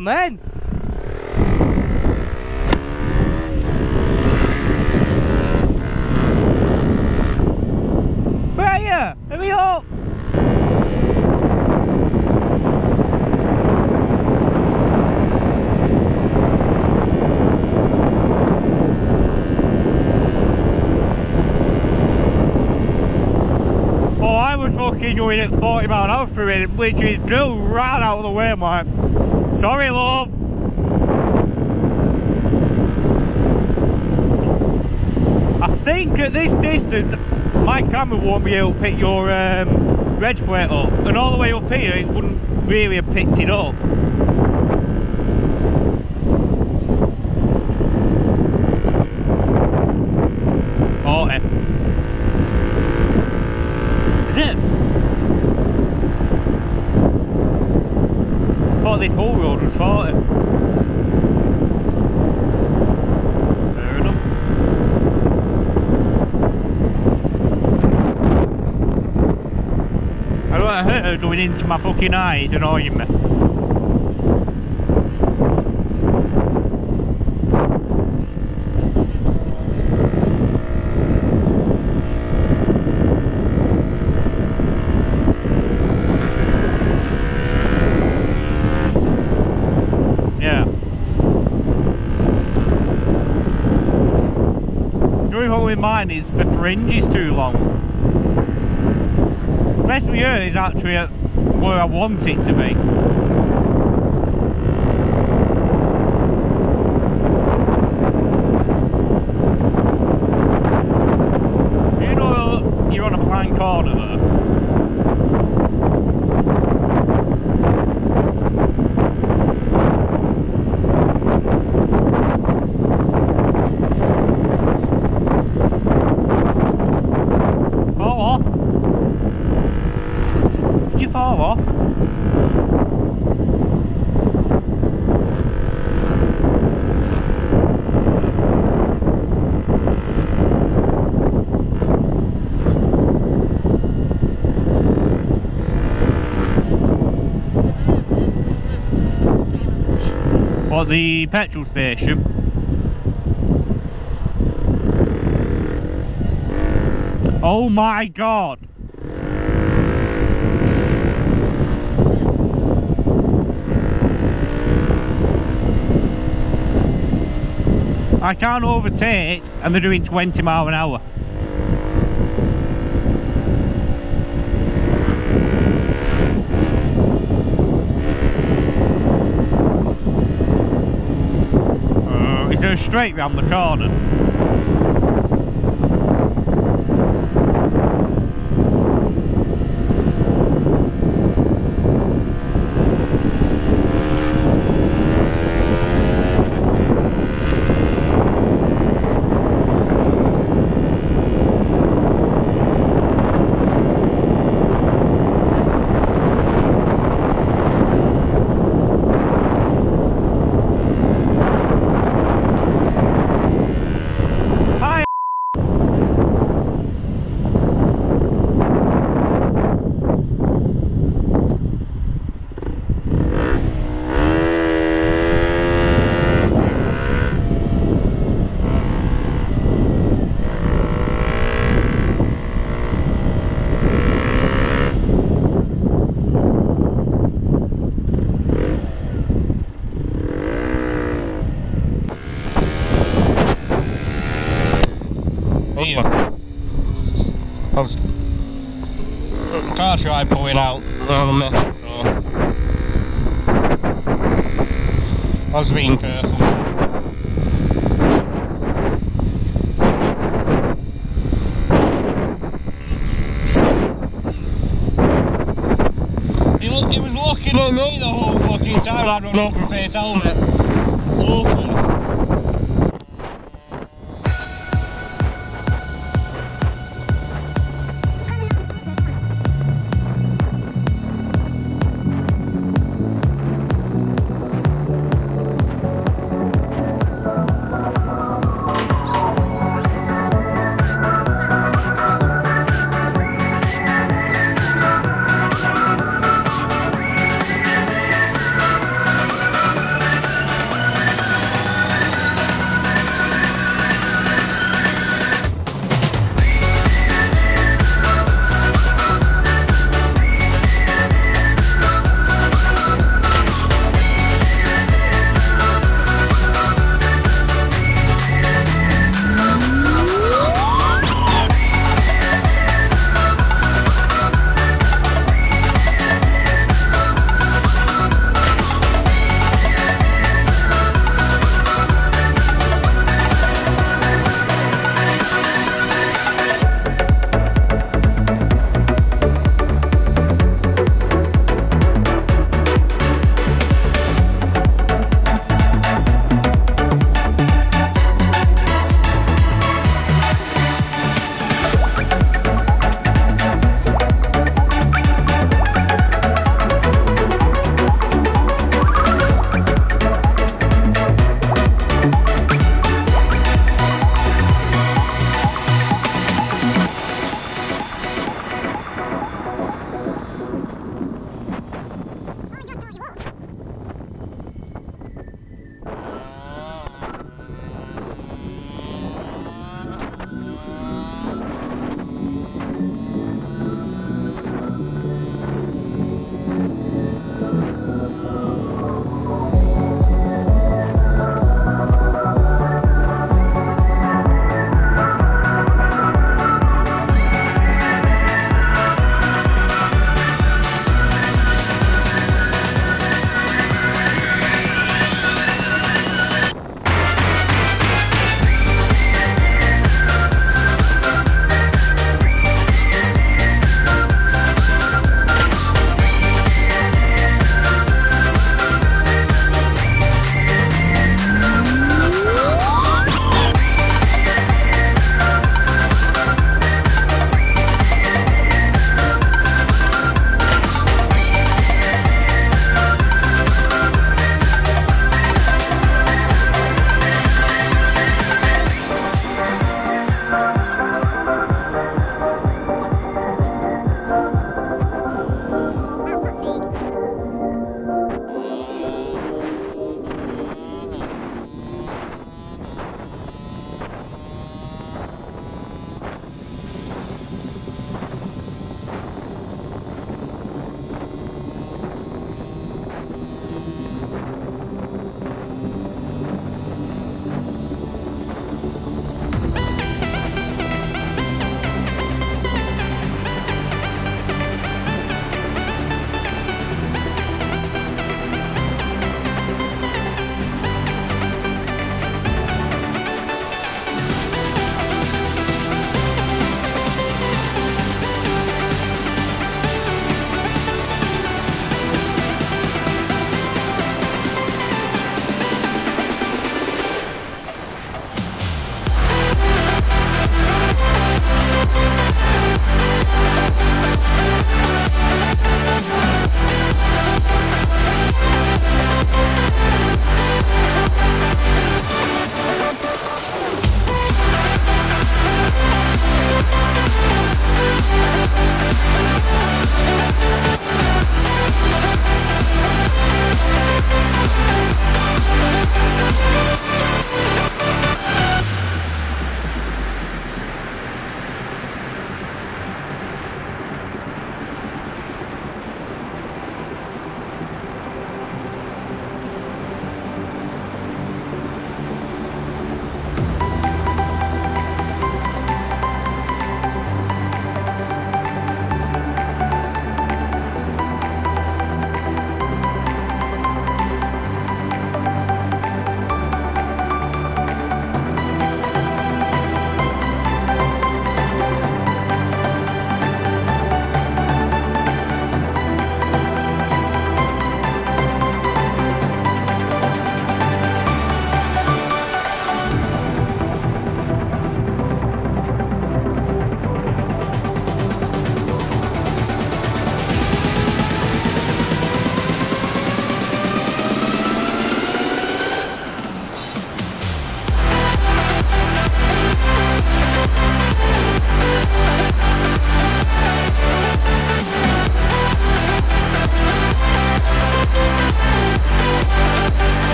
on then. Where are you? Oh, I was fucking going at 40 mile an hour through it, which is drilled right out of the way, mate. Sorry, love. I think at this distance, my camera won't be able to pick your um, reg plate up, and all the way up here, it wouldn't really have picked it up. Forty. Is it? I thought this whole road was 40. Fair enough. I don't hurt her going into my fucking eyes annoying me. With mine is the fringe is too long. The Rest of here is actually where I want it to be. The petrol station? Oh my god! I can't overtake and they're doing 20 mile an hour. Straight round the corner? Hi. Here. I was try pulling out on me, so I was being careful. He, look, he was looking at me the whole fucking time. I had an open face helmet. Open.